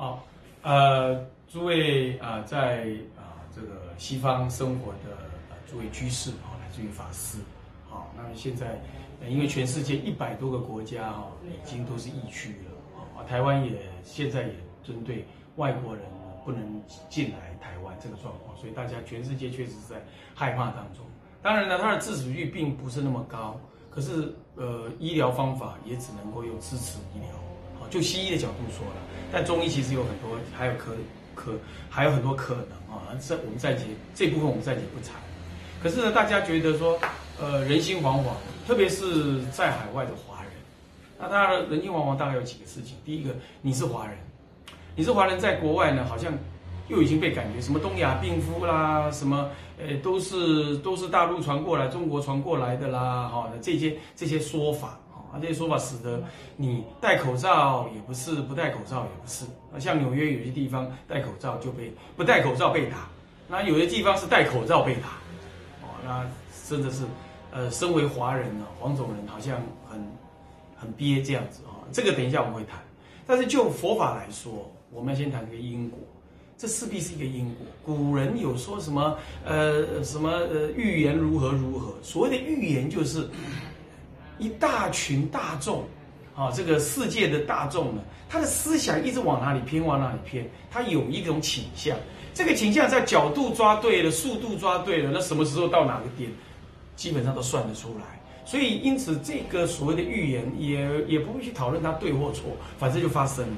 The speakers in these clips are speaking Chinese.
好，呃，诸位啊，在啊这个西方生活的呃诸位居士啊，来自于法师，好，那么现在因为全世界一百多个国家哈，已经都是疫区了啊，台湾也现在也针对外国人不能进来台湾这个状况，所以大家全世界确实是在害怕当中。当然呢，它的致死率并不是那么高，可是呃，医疗方法也只能够用支持医疗。就西医的角度说了，但中医其实有很多，还有可可还有很多可能啊。这我们暂且这部分，我们再解不谈。可是呢，大家觉得说，呃，人心惶惶，特别是在海外的华人。那当然，人心惶惶大概有几个事情。第一个，你是华人，你是华人，在国外呢，好像又已经被感觉什么东亚病夫啦，什么呃，都是都是大陆传过来、中国传过来的啦，哈，这些这些说法。啊，这些说法使得你戴口罩也不是，不戴口罩也不是。啊，像纽约有些地方戴口罩就被不戴口罩被打，那有些地方是戴口罩被打。哦，那真的是，呃，身为华人呢，黄种人好像很很憋这样子啊。这个等一下我们会谈。但是就佛法来说，我们先谈一个因果，这势必是一个因果。古人有说什么？呃，什么？呃，预言如何如何？所谓的预言就是。一大群大众，啊，这个世界的大众呢，他的思想一直往哪里偏，往哪里偏，他有一种倾向，这个倾向在角度抓对了，速度抓对了，那什么时候到哪个点，基本上都算得出来。所以，因此这个所谓的预言，也也不会去讨论它对或错，反正就发生了。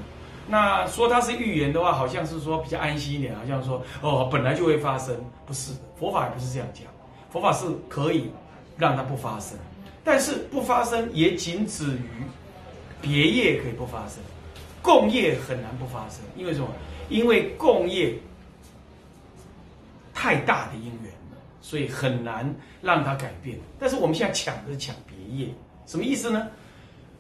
那说它是预言的话，好像是说比较安心一点，好像说哦，本来就会发生，不是佛法也不是这样讲，佛法是可以让它不发生。但是不发生也仅止于别业可以不发生，共业很难不发生，因为什么？因为共业太大的因缘了，所以很难让它改变。但是我们现在抢的是抢别业，什么意思呢？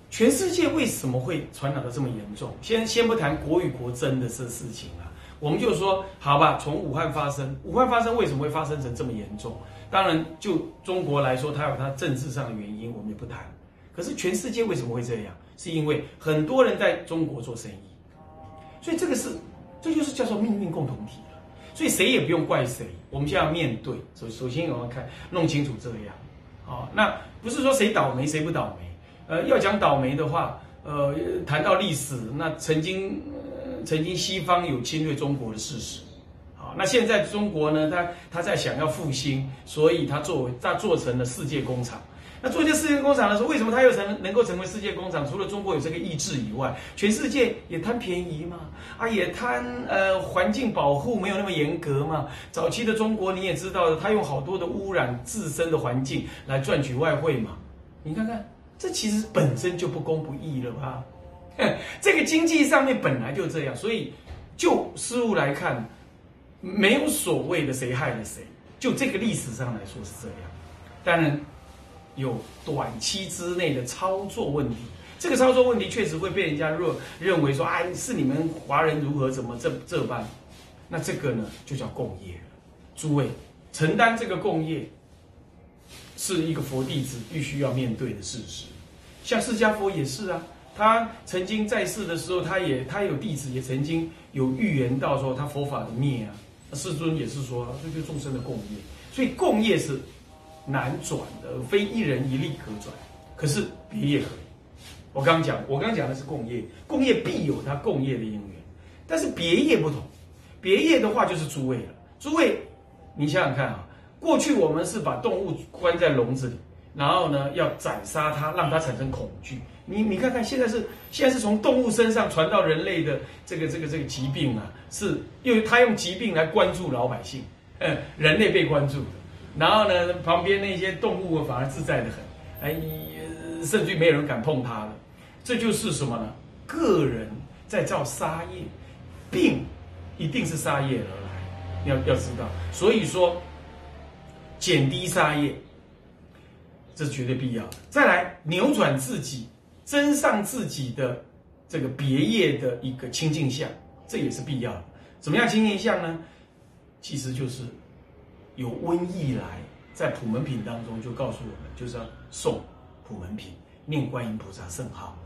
全世界为什么会传染的这么严重？先先不谈国与国争的这事情啊，我们就说好吧，从武汉发生，武汉发生为什么会发生成这么严重？当然，就中国来说，它有它政治上的原因，我们也不谈。可是全世界为什么会这样？是因为很多人在中国做生意，所以这个是，这就是叫做命运共同体了。所以谁也不用怪谁，我们现在要面对。首首先我们看弄清楚这样，好，那不是说谁倒霉谁不倒霉。呃，要讲倒霉的话，呃，谈到历史，那曾经曾经西方有侵略中国的事实。好那现在中国呢？他他在想要复兴，所以他作为他做成了世界工厂。那做这世界工厂的时候，为什么他又成能够成为世界工厂？除了中国有这个意志以外，全世界也贪便宜嘛，啊，也贪呃环境保护没有那么严格嘛。早期的中国你也知道的，他用好多的污染自身的环境来赚取外汇嘛。你看看，这其实本身就不公不义了吧？这个经济上面本来就这样，所以就事物来看。没有所谓的谁害了谁，就这个历史上来说是这样。当然，有短期之内的操作问题，这个操作问题确实会被人家认认为说，哎，是你们华人如何怎么这这般？那这个呢，就叫共业。诸位，承担这个共业，是一个佛弟子必须要面对的事实。像释迦佛也是啊，他曾经在世的时候，他也他有弟子也曾经有预言到说，他佛法的灭啊。世尊也是说，这就众生的共业，所以共业是难转的，非一人一力可转。可是别业可以。我刚讲，我刚讲的是共业，共业必有它共业的因缘，但是别业不同。别业的话就是诸位了。诸位，你想想看啊，过去我们是把动物关在笼子里，然后呢要斩杀它，让它产生恐惧。你你看看，现在是现在是从动物身上传到人类的这个这个这个疾病啊，是因为他用疾病来关注老百姓，嗯，人类被关注，然后呢，旁边那些动物反而自在的很，哎，甚至没有人敢碰它了，这就是什么呢？个人在造杀业，病一定是杀业而来，要要知道，所以说减低杀业，这是绝对必要的。再来扭转自己。增上自己的这个别业的一个清净相，这也是必要的。怎么样清净相呢？其实就是有瘟疫来，在普门品当中就告诉我们，就是要诵普门品，念观音菩萨圣号。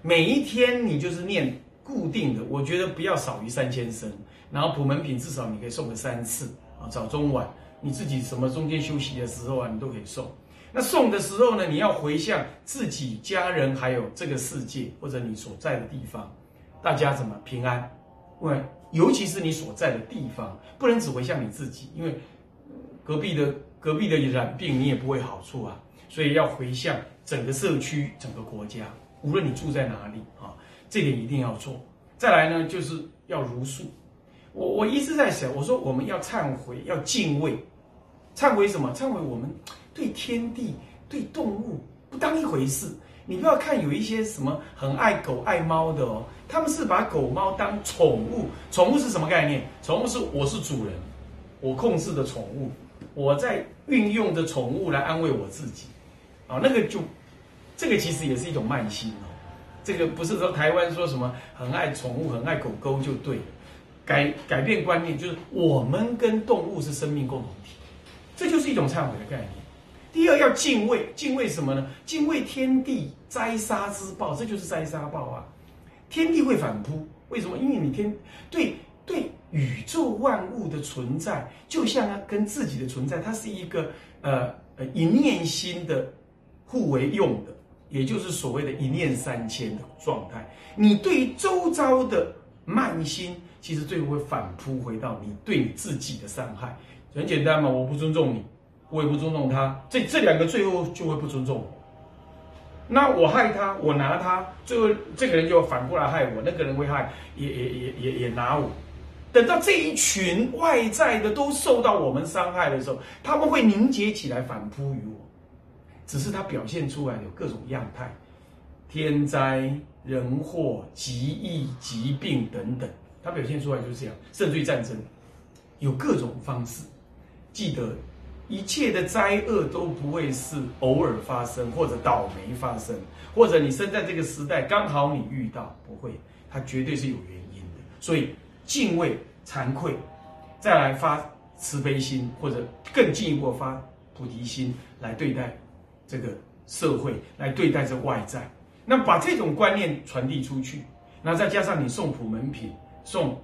每一天你就是念固定的，我觉得不要少于三千声，然后普门品至少你可以送个三次啊，早中晚，你自己什么中间休息的时候啊，你都可以送。那送的时候呢，你要回向自己家人，还有这个世界或者你所在的地方，大家怎么平安？问尤其是你所在的地方，不能只回向你自己，因为隔壁的隔壁的染病你也不会好处啊，所以要回向整个社区、整个国家，无论你住在哪里啊，这点一定要做。再来呢，就是要如数。我我一直在想，我说我们要忏悔，要敬畏，忏悔什么？忏悔我们。对天地、对动物不当一回事。你不要看有一些什么很爱狗爱猫的哦，他们是把狗猫当宠物。宠物是什么概念？宠物是我是主人，我控制的宠物，我在运用的宠物来安慰我自己。啊，那个就这个其实也是一种慢心哦。这个不是说台湾说什么很爱宠物、很爱狗狗就对了。改改变观念，就是我们跟动物是生命共同体，这就是一种忏悔的概念。第二要敬畏，敬畏什么呢？敬畏天地灾杀之报，这就是灾杀报啊！天地会反扑，为什么？因为你天对对宇宙万物的存在，就像啊跟自己的存在，它是一个呃呃一念心的互为用的，也就是所谓的一念三千的状态。你对周遭的慢心，其实最后会反扑回到你对你自己的伤害。很简单嘛，我不尊重你。我也不尊重他，这这两个最后就会不尊重我。那我害他，我拿他，最后这个人就反过来害我，那个人会害，也也也也也拿我。等到这一群外在的都受到我们伤害的时候，他们会凝结起来反扑于我。只是他表现出来有各种样态，天灾人祸、疾疫、疾病等等，他表现出来就是这样。甚至于战争，有各种方式，记得。一切的灾厄都不会是偶尔发生或者倒霉发生，或者你生在这个时代刚好你遇到，不会，它绝对是有原因的。所以敬畏、惭愧，再来发慈悲心，或者更进一步发菩提心来对待这个社会，来对待这外在。那把这种观念传递出去，那再加上你送普门品，送。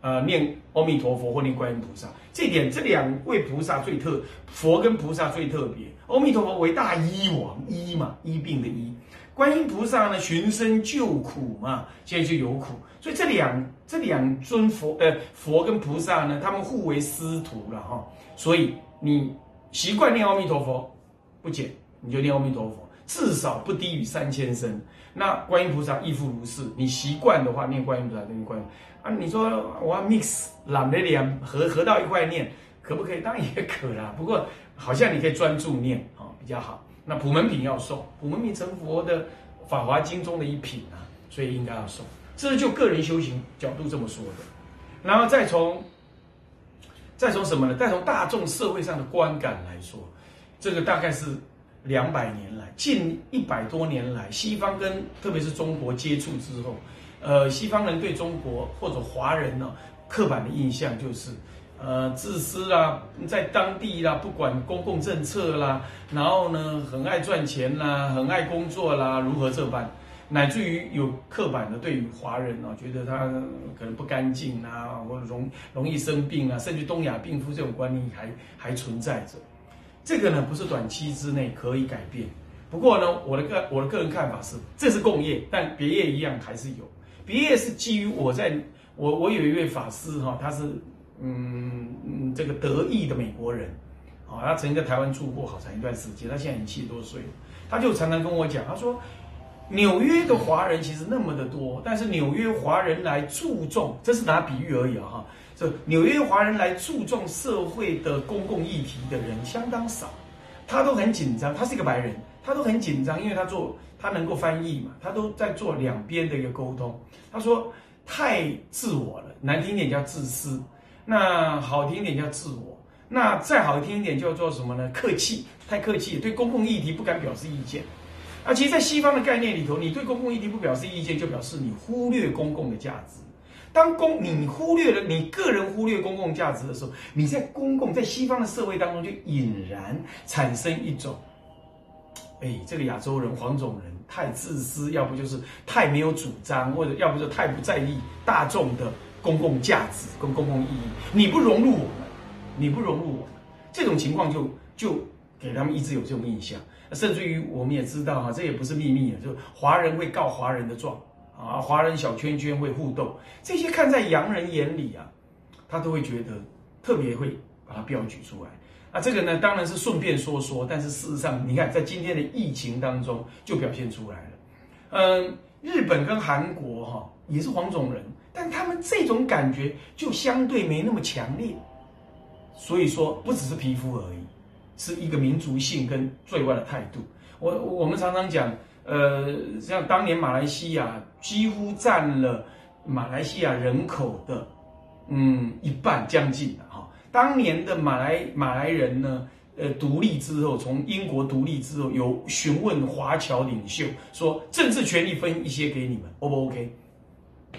呃，念阿弥陀佛或念观音菩萨，这点这两位菩萨最特，佛跟菩萨最特别。阿弥陀佛为大医王，医嘛，医病的医；观音菩萨呢，寻声救苦嘛，现在就有苦。所以这两这两尊佛，呃，佛跟菩萨呢，他们互为师徒了哈。所以你习惯念阿弥陀佛，不减，你就念阿弥陀佛，至少不低于三千声。那观音菩萨亦复如是，你习惯的话，念观音菩萨念观音。啊，你说我要 mix 懒得念合合到一块念，可不可以？当然也可啦。不过好像你可以专注念啊，比较好。那普门品要送，普门品成佛的法华经中的一品啊，所以应该要送。这是就个人修行角度这么说的。然后再从再从什么呢？再从大众社会上的观感来说，这个大概是两百年来，近一百多年来，西方跟特别是中国接触之后。呃，西方人对中国或者华人呢，刻板的印象就是，呃，自私啦，在当地啦，不管公共政策啦，然后呢，很爱赚钱啦，很爱工作啦，如何这般，乃至于有刻板的对于华人啊，觉得他可能不干净啊，或者容容易生病啊，甚至东亚病夫这种观念还还存在着。这个呢，不是短期之内可以改变。不过呢，我的个我的个人看法是，这是共业，但别业一样还是有。别业是基于我在，我我有一位法师哈，他是嗯嗯这个德裔的美国人，啊，他曾经在台湾住过好长一段时间，他现在已经七十多岁，他就常常跟我讲，他说纽约的华人其实那么的多，但是纽约华人来注重，这是拿比喻而已啊哈，这纽约华人来注重社会的公共议题的人相当少，他都很紧张，他是一个白人，他都很紧张，因为他做。他能够翻译嘛？他都在做两边的一个沟通。他说太自我了，难听点叫自私，那好听点叫自我，那再好听一点叫做什么呢？客气，太客气，对公共议题不敢表示意见。而其实，在西方的概念里头，你对公共议题不表示意见，就表示你忽略公共的价值。当公你忽略了你个人忽略公共价值的时候，你在公共在西方的社会当中就引然产生一种。哎，这个亚洲人黄种人太自私，要不就是太没有主张，或者要不就太不在意大众的公共价值跟公共意义。你不融入我们，你不融入我们，这种情况就就给他们一直有这种印象。甚至于我们也知道哈，这也不是秘密啊，就华人会告华人的状啊，华人小圈圈会互动，这些看在洋人眼里啊，他都会觉得特别会把它标举出来。啊，这个呢当然是顺便说说，但是事实上，你看在今天的疫情当中就表现出来了。嗯，日本跟韩国哈也是黄种人，但他们这种感觉就相对没那么强烈。所以说，不只是皮肤而已。是一个民族性跟对外的态度。我我们常常讲，呃，像当年马来西亚几乎占了马来西亚人口的嗯一半将近的哈。当年的马来马来人呢，呃，独立之后，从英国独立之后，有询问华侨领袖说，政治权利分一些给你们，O 不 OK？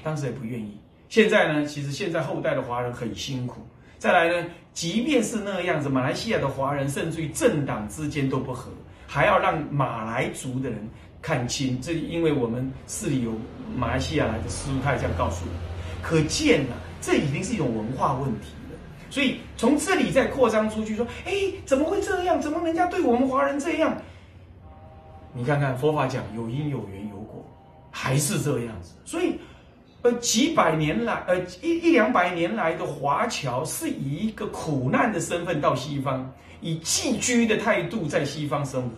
当时也不愿意。现在呢，其实现在后代的华人很辛苦。再来呢，即便是那个样子，马来西亚的华人甚至于政党之间都不和，还要让马来族的人看清。这因为我们市里有马来西亚来的师傅，他也这样告诉我。可见呢，这已经是一种文化问题了。所以从这里再扩张出去，说，哎，怎么会这样？怎么人家对我们华人这样？你看看佛法讲有因有缘有果，还是这样子。所以。呃，几百年来，呃，一一两百年来的华侨是以一个苦难的身份到西方，以寄居的态度在西方生活。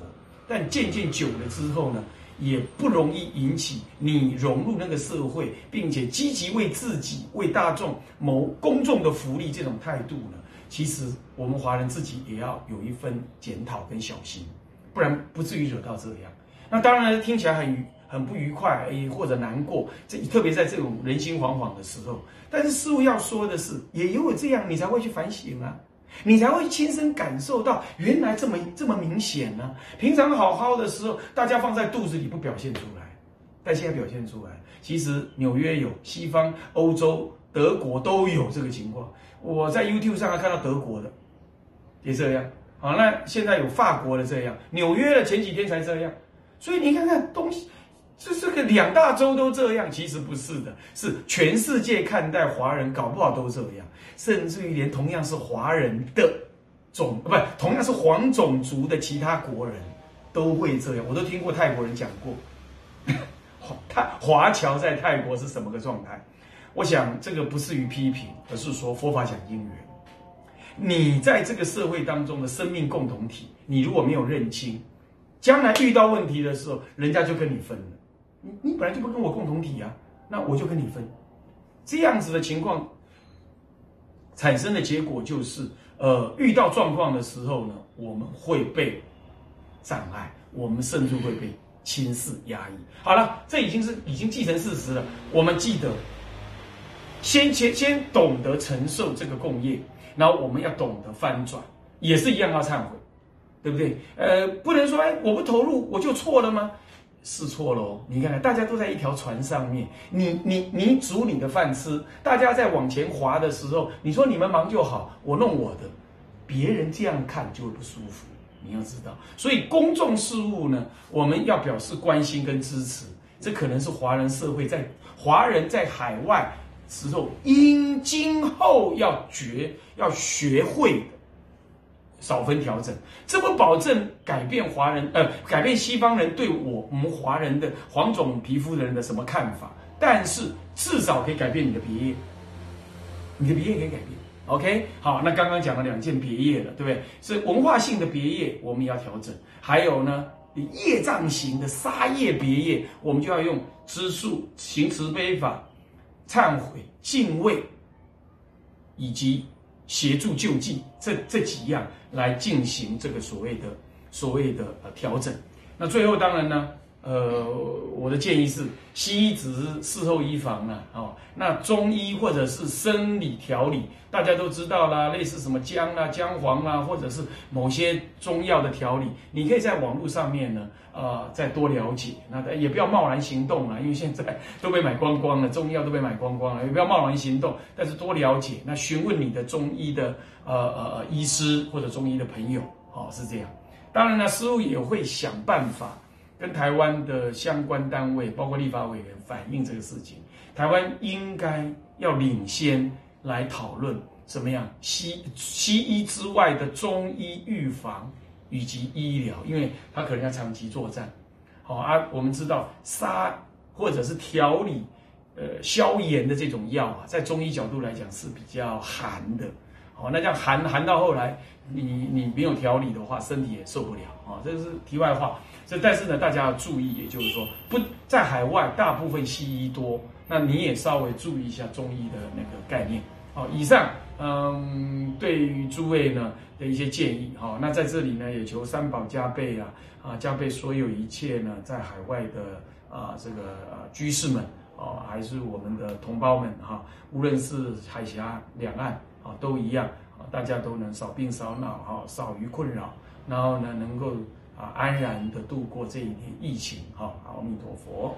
但渐渐久了之后呢，也不容易引起你融入那个社会，并且积极为自己、为大众谋公众的福利这种态度呢，其实我们华人自己也要有一份检讨跟小心，不然不至于惹到这样。那当然听起来很。很不愉快，诶，或者难过，这特别在这种人心惶惶的时候。但是师傅要说的是，也因为这样，你才会去反省啊，你才会亲身感受到原来这么这么明显呢。平常好好的时候，大家放在肚子里不表现出来，但现在表现出来。其实纽约有，西方、欧洲、德国都有这个情况。我在 YouTube 上还看到德国的也这样，好，那现在有法国的这样，纽约的前几天才这样，所以你看看东西。这是个两大洲都这样，其实不是的，是全世界看待华人，搞不好都这样，甚至于连同样是华人的种，不，同样是黄种族的其他国人，都会这样。我都听过泰国人讲过，华泰华侨在泰国是什么个状态？我想这个不是于批评，而是说佛法讲因缘。你在这个社会当中的生命共同体，你如果没有认清，将来遇到问题的时候，人家就跟你分了。你你本来就不跟我共同体啊，那我就跟你分，这样子的情况产生的结果就是，呃，遇到状况的时候呢，我们会被障碍，我们甚至会被轻视压抑。好了，这已经是已经既成事实了。我们记得，先先先懂得承受这个共业，然后我们要懂得翻转，也是一样要忏悔，对不对？呃，不能说哎，我不投入我就错了吗？试错喽！你看，大家都在一条船上面，你你你煮你的饭吃，大家在往前划的时候，你说你们忙就好，我弄我的，别人这样看就会不舒服。你要知道，所以公众事务呢，我们要表示关心跟支持，这可能是华人社会在华人在海外时候应今后要学要学会的。少分调整，这不保证改变华人，呃，改变西方人对我我们华人的黄种皮肤的人的什么看法？但是至少可以改变你的别业，你的别业可以改变。OK，好，那刚刚讲了两件别业了，对不对？是文化性的别业，我们也要调整。还有呢，业障型的杀业别业，我们就要用知数、行慈悲法、忏悔、敬畏，以及。协助救济这这几样来进行这个所谓的所谓的呃调整，那最后当然呢。呃，我的建议是，西医只是事后医防了哦。那中医或者是生理调理，大家都知道啦，类似什么姜啊、姜黄啊，或者是某些中药的调理，你可以在网络上面呢，呃，再多了解。那也不要贸然行动啊，因为现在都被买光光了，中药都被买光光了，也不要贸然行动。但是多了解，那询问你的中医的呃呃医师或者中医的朋友，哦，是这样。当然呢，师傅也会想办法。跟台湾的相关单位，包括立法委员反映这个事情，台湾应该要领先来讨论怎么样西西医之外的中医预防以及医疗，因为它可能要长期作战。好啊，我们知道杀或者是调理。呃，消炎的这种药啊，在中医角度来讲是比较寒的，哦，那这样寒寒到后来，你你没有调理的话，身体也受不了啊。这是题外话。这但是呢，大家要注意，也就是说，不在海外，大部分西医多，那你也稍微注意一下中医的那个概念。好，以上嗯，对于诸位呢的一些建议。好，那在这里呢，也求三宝加倍啊啊，加倍所有一切呢，在海外的啊这个啊居士们。哦，还是我们的同胞们哈，无论是海峡两岸啊，都一样啊，大家都能少病少恼哈，少于困扰，然后呢，能够啊安然的度过这一年疫情哈，阿弥陀佛。